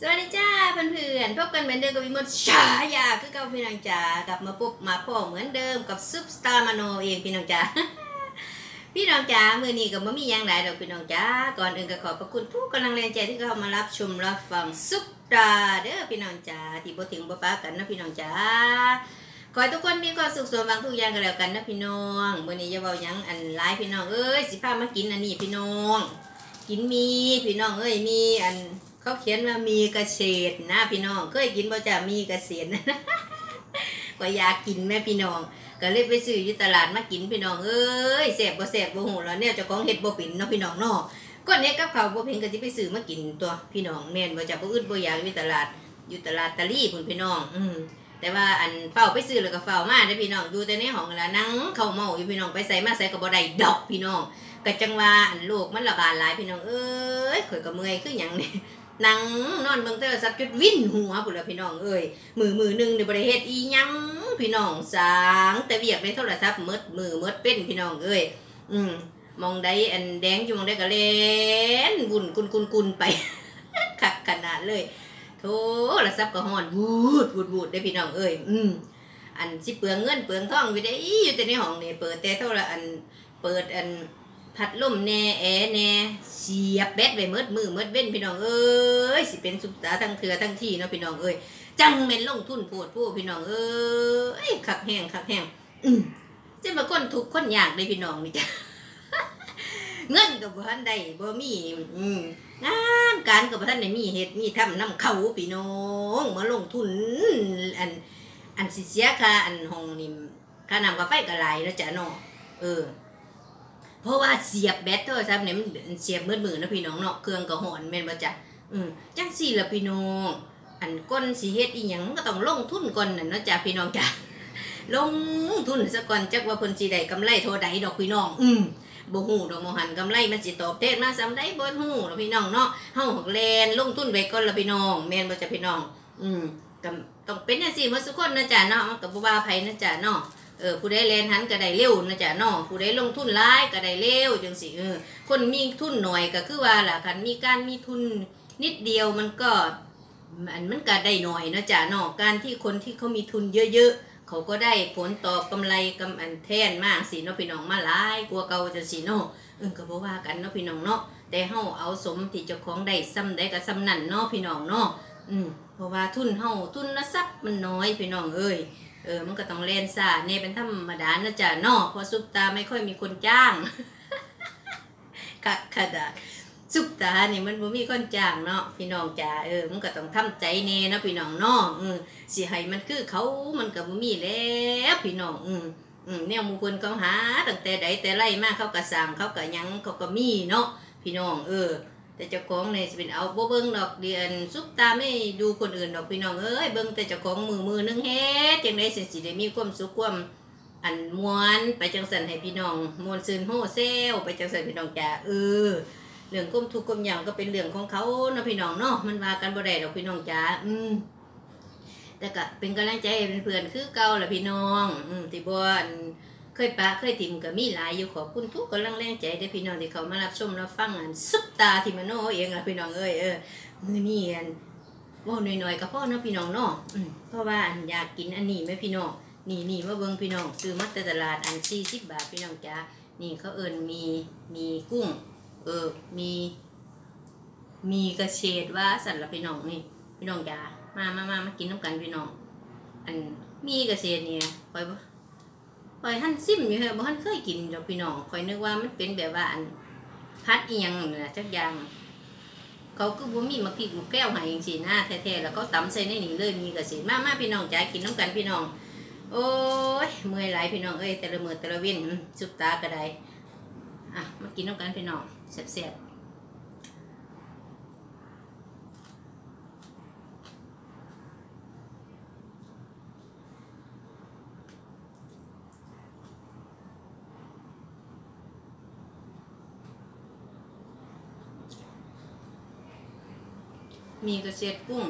สวัสดีจ้าเพื่อนๆพบกันเหมือนเดิมกับวิมลชายาคือเก่าพี่น้องจ๋ากลับมาพบมาพ่อเหมือนเดิมกับซุปสตาร์มโนเองพี่น้องจ๋าพี่น้องจ๋ามือนี้ก็บ่มีหยังหลายดอกพี่น้องจ๋าก่อนอื่นก็ขอบพระคุณทุกกำลังแรงใจที่เข้ามารับชมรับฟังซุปตาเด้อพี่น้องจ๋าที่บ่ถึงบ่ปากันนะพี่น้องจ๋าขอให้ทุกคนมีความสุขสมหวังทุกอย่างกันแล้วกันนะพี่น้องมื้อนี้อย่าเว้าหยังอันหลายพี่น้องเอ้ยสิพามากินอันนี้พี่น้อง กินมีพี่น้องเอ้ยมีอัน เขาเขียนว่ามีเกษตรนะพี่น้องเคยกินบ่จ้ะมีกระเกษตรก็อยากกินแม่พี่น้อง ก็เลยไปซื้ออยู่ตลาดมากินพี่น้องเอ้ยแซ่บบ่แซ่บบ่ฮู้แล้วเนี่ยเจ้าของเฮ็ดบ่เป็นเนาะพี่น้องเนาะก็เนี่ยกับเขาบ่เป็นก็สิไปซื้อมากินตัวพี่น้องแม่นบ่จ้ะบ่อึดบ่อยากอยู่ตลาดอยู่ตลาดตะลี่พุ่นพี่น้อง อืมแต่ว่าอันเฝ้าไปซื้อแล้วก็เฝ้ามาเด้พี่น้องอยู่แต่ในห้องละนั่งเข้าเมาอยู่พี่น้องไปใส่มาใส่ก็บ่ได้ดอกพี่น้อง ก็จังว่าอันโลกมันระบาดหลายพี่น้องเอ้ยข่อยก็เมื่อยคือหยังนี่นั่งนอนเบิ่งโทรศัพท์จุดวิ่นหัวพุ่นละพี่น้องเอ้ยมือมือหนึ่งนี่บ่ได้เฮ็ดอียังพี่น้องสางแต่เวียกในโทรศัพท์หมดมือหมดเป็นพี่น้องเอ้ยอืมมองใดอันแดงอยู่มองใดก็เล่นวุ่นกุนกุนกุนไปคักขนาดเลยโทรศัพท์ก็ฮ้อนวูดวูดวูดได้พี่น้องเอ้ยอืมอันสิเปลืองเงินเปลืองทองอยู่ได้อยู่แต่ในห้องนี่เปิดแต่โทรอันเปิดอัน พัดลมแน่แอแน่เสียบแบตไว้เมดมือเมดเว้นพี่น้องเอ้ยสิเป็นสุปตาทั้งเถือทั้งที่เนาะพี่น้องเอ้ยจังเม็นลงทุนโพดผู้พี่น้องเอ้ยคักแห้งคักแห้งอืมจะมาคนทุกคนยากเลยพี่น้องนี่จ้ะเงินกับบ่ทันได้บ่มีอืมงานการกับบ่ทันได้มีเฮ็ดมีทำนำเขาพี่น้องมาลงทุน อัน อันสิเสียค่าอันห้องนี่ค่าน้ำกาไฟก็หลายแล้วจ้ะเนาะเออ เพราะว่าเสียบแบตโทรศัพท์เนี่ยมันเสียบมืดมือนะพี่น้องเนาะเครื่องก็หอนแม่นบ่จ๊ะอืมจังสี่ละพี่น้องอันก้นสิเฮ็ดอีหยังก็ต้องลงทุนก่อนน่ะเนาะจ้ะพี่น้องจ้ะลงทุนซะก่อนจักว่าเพิ่นสิได้กำไรเท่าใดดอกพี่น้อง อืมบ่ฮู้ดอกมหันกำไรมันสิตอบแทนมาซำใดบ่ฮู้ดอกพี่น้องเนาะเฮาหักแลนลงทุนไว้ก่อนละพี่น้องแม่นบ่จ้ะพี่น้อง อืมก็ต้องเป็นจังซี่หมดทุกคนนะจ๊ะเนาะมันก็บ่ว่าไผนะจ๊ะเนาะ เออผู้ใดแลนหันก็ได้เร็วนะจ๊ะเนาะผู้ใดลงทุนหลายก็ได้เร็วจังสิเออคนมีทุนหน่อยก็คือว่าล่ะคันมีการมีทุนนิดเดียวมันก็อันมันก็ได้หน่อยนะจ๊ะเนาะการที่คนที่เขามีทุนเยอะๆเขาก็ได้ผลตอบกำไรกำอันแทนมากสิเนาะพี่น้องมาหลายกลัวเก่าจังสิเนาะเออก็บ่ว่ากันเนาะพี่น้องเนาะแต่เฮาเอาสมที่เจ้าของได้ซ้ำได้ก็ซ้ำนั่นเนาะพี่น้องเนาะอืมเพราะว่าทุนเฮาทุนละทรัพย์มันน้อยพี่น้องเอ้ย เออมันก็ต้องเล่นซาเนี่ยเป็นธรรมดานะจ๊ะนาะเพราะซุปตาไม่ค่อยมีคนจ้างคักขนาซุปตานี่มันบ่มีคนจ้างเนาะพี่น้องจ๋าเออมันก็ต้องทำใจแน่เนาะพี่น้องเนาะอืมสิให้มันคือเขามันก็บ่มีแล้วพี่น้องอืมอืมแนวหมู่คนเขาหาตั้งแต่ใดแต่ไรมาเขาก็สร้างเขาก็ยังเขาก็มีเนาะพี่น้องเออ แต่เจ้าของเนี่ยสิเป็นเอาบ่เบิ่งดอกเดียนซุปตาไม่ดูคนอื่นดอกพี่น้องเอ้ยเบิ่งแต่เจ้าของมือมือนึงเฮ็ดจังได๋สิสิได้มีความสุขความอันมวนไปจังซั่นให้พี่น้องมวนซื่นโฮเซลไปจังซั่นพี่น้องจ้าเออเรื่องก้มทุกข์ก้มยามก็เป็นเรื่องของเขาเนาะพี่น้องเนาะมันว่ากันบ่ได้ดอกพี่น้องจ้าอืมแต่ก็เป็นกำลังใจให้เพื่อนคือเก่าละพี่น้อง อืมที่บ่อัน เคยปะเคยถิ่มก็มีหลายอยู่ขอบคุณทุกกำลังแรงใจเด้พี่น้องที่เขามารับชมรับฟังอันซุปตาที่มโนเองอะพี่น้องเอ้ยเออมือนี้อันว่าหน่อยๆก็พ่อเนาะพี่น้องเนาะเพราะว่าอันอยากกินอันนี้ไหมพี่น้องนี่นี่มาเบิ่งพี่น้องซื้อมาแต่ตลาดอัน40บบาทพี่น้องจ้านี่เขาเอิ้นมีมีกุ้ง เออมี มีกระเฉดว่าสันละพี่น้องนี่พี่น้องจ้ามามามามากินน้ำกันพี่น้อง อันมีกระเฉดเนี่ยคอยบ่ ข่อยหั่นซิมอยู่เฮ้ยบ่ทันเคยกินดอกพี่น้องข่อยนึกว่ามันเป็นแบบว่าอันพัดอีหยังน่ะจักอย่าง เขาคือบ่มีมะพริกมะแก้วให้จังซี่นะแท้ๆแล้วเขาตำใส่ในนี่เลยมีก็สิมามาพี่น้องจ๋ากินน้ำกันพี่น้อง โอ้ยเมื่อยหลายพี่น้องเอ้ยแต่ละมือแต่ละเว้นอืมสุบตาก็ได้อะมากินน้ำกันพี่น้องแซ่บๆ มีกระเทียมกุ้ง